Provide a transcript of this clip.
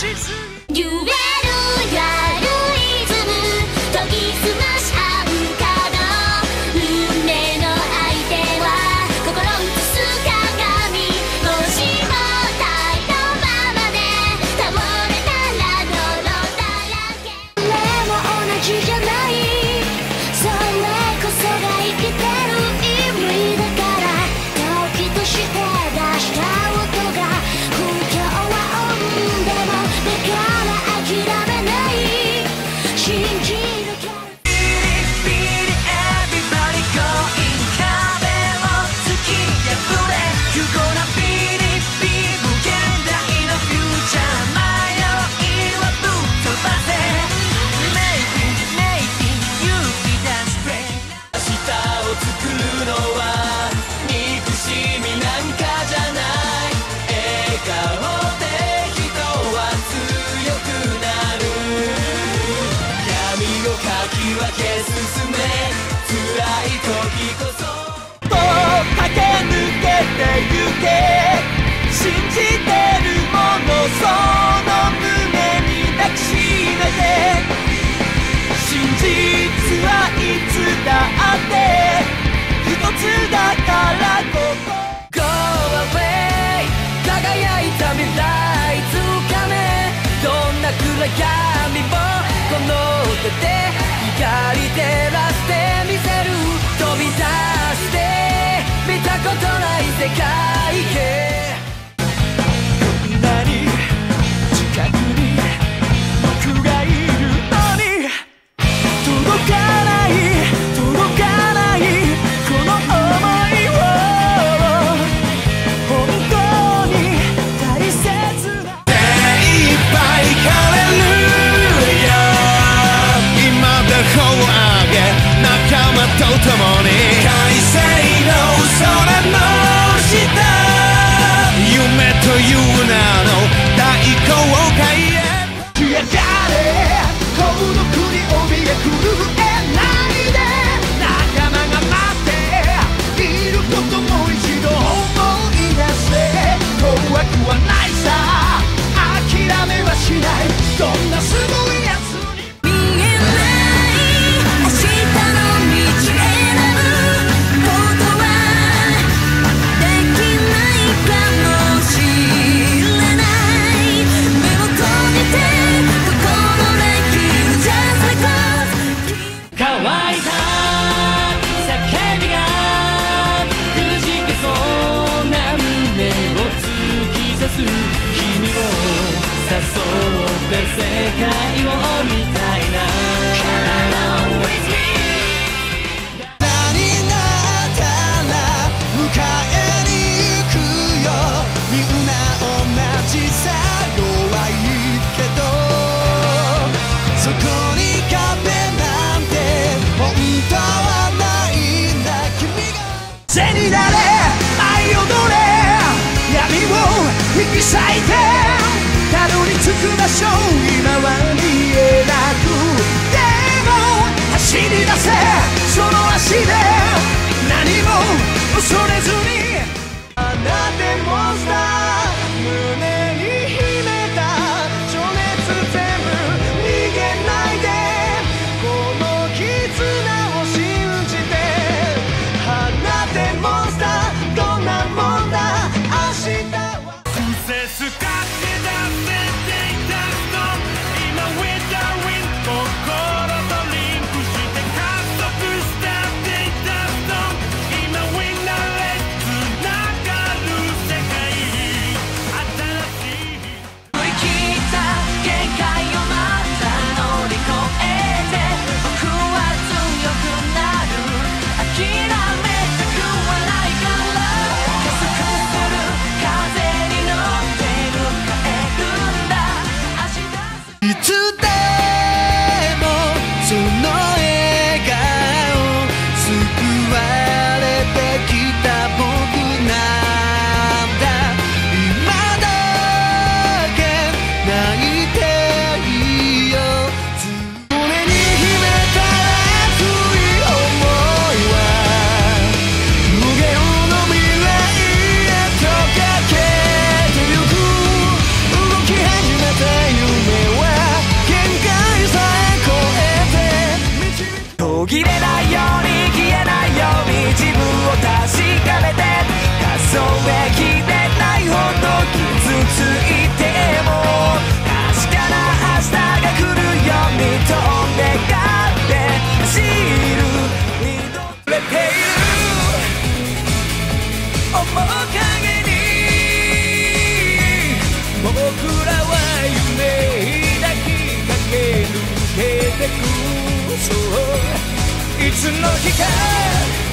You け進め。辛い時こそ。と駆け抜けてゆけ。信じてるものそう。照らしてみせる。飛び出して見たことない世界へ。君を誘って世界をみたいな。何になったら迎えに行くよ。みんな同じさ弱いけど。そこに壁なんて本当はないんだ君が。咲いてたどり着く場所今は見えなく。でも走り出せその足で。熱の光